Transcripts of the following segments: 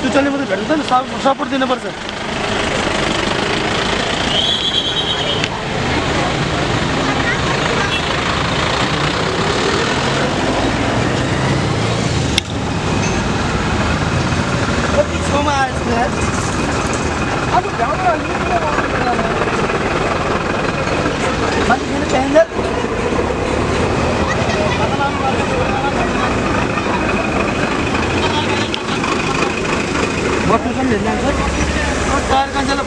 त्यो चल्ने मात्रै भेट्दैन सपोर्ट दिनुपर्छ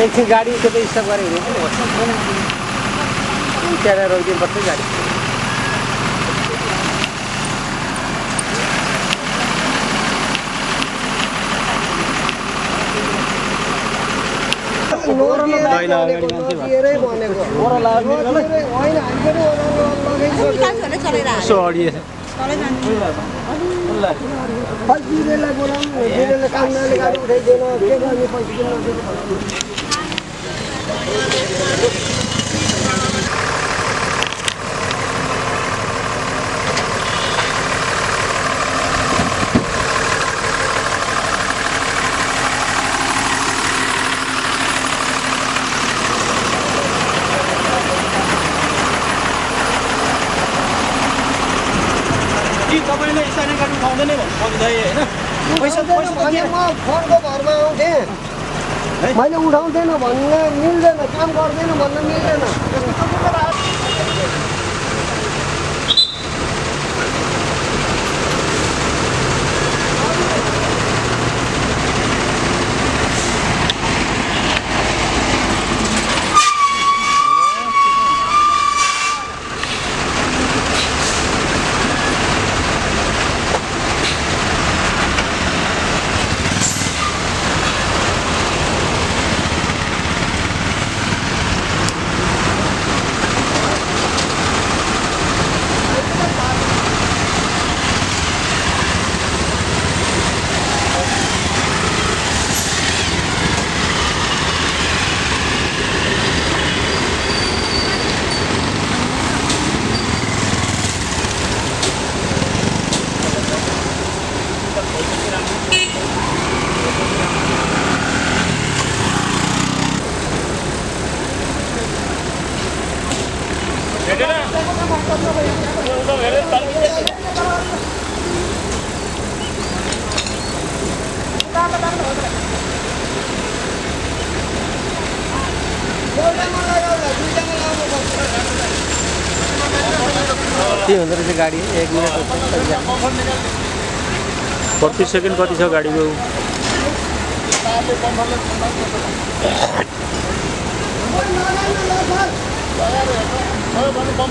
एकछिन गाडी त्यतै स्टप गऱ्यो भने त्यहाँ रोकिदिनुपर्छ गाडी यसो अडिएछ कि तपाईँले स्थानीय गाडी उठाउँदैन भन्नु पर्दैन होइन पैसा पैसा म फोनको घरमा आउँथेँ मैले उठाउँदैन भन्न मिल्दैन काम गर्दैन भन्न मिल्दैन। के हुँदो रहेछ गाडी एक मिनट कति सेकेन्ड कति छ गाडीको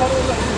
बाटो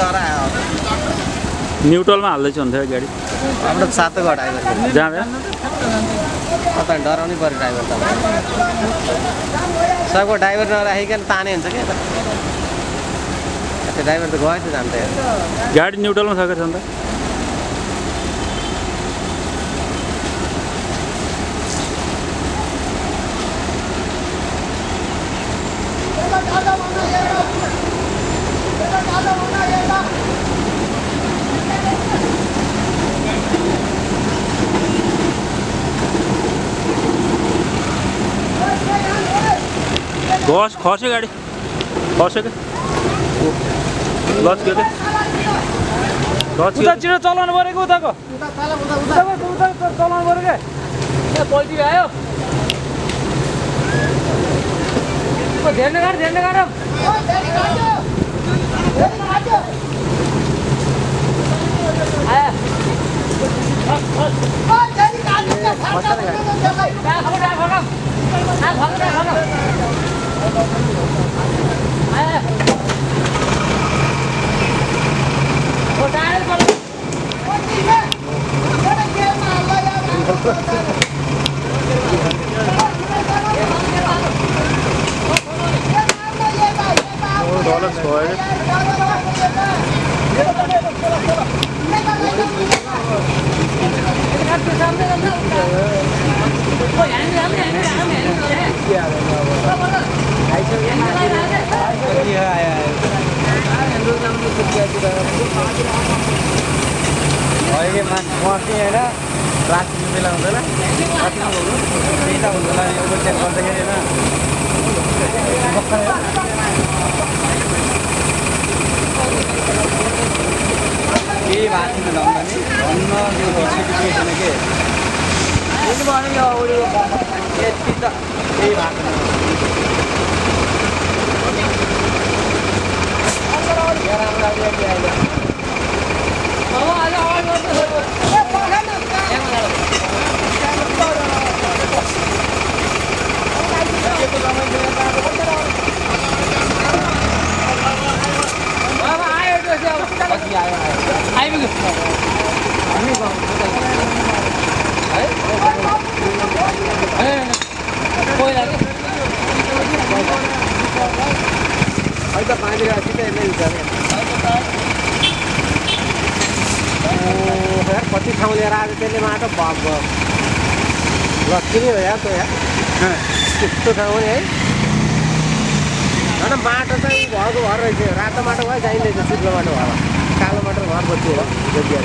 डरायो न्युट्रलमा हाल्दैछु भन्थ्यो गाडी। हाम्रो सातो घर ड्राइभर जाँदा तपाईँ डराउनै पऱ्यो ड्राइभर त। सबको ड्राइभर नराखिकन ताने हुन्छ क्या त। ड्राइभर त गयो त जान्छ गाडी न्युट्रलमा छ कि अन्त घस खस्यो गाडी खस्यो क्या लस गयो क्या छिटो चलाउनु पऱ्यो कि उताको उता तल उता उता उताको उता चलाउनु पऱ्यो क्या ए पल्टी आयो धेरै गाड धेरै गाड आयो डलर छ अहिले मान्छे बस्ने होइन रातिको बेला हुँदैन रातिमा त्यही त हुँदैन ओभरटेक गर्दाखेरि होइन। केही भएको छैन धन्न नि? धन्न यो भइसकेको छैन के? यति यति त केही भएको छैन। त सिधै यसले यार कति ठाउँ लिएर आज त्यसले माटो भग नै हो यार त्यो यार त्यस्तो ठाउँ है होइन माटो चाहिँ घरको घर रहेछ रातो माटो भयो चाहिँदैछ शुक्लो माटो भयो कालो माटो घर हो जोगिएर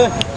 네.